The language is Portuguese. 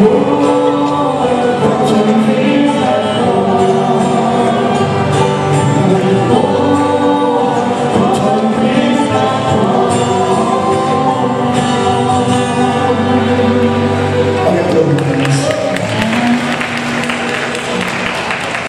Senhor.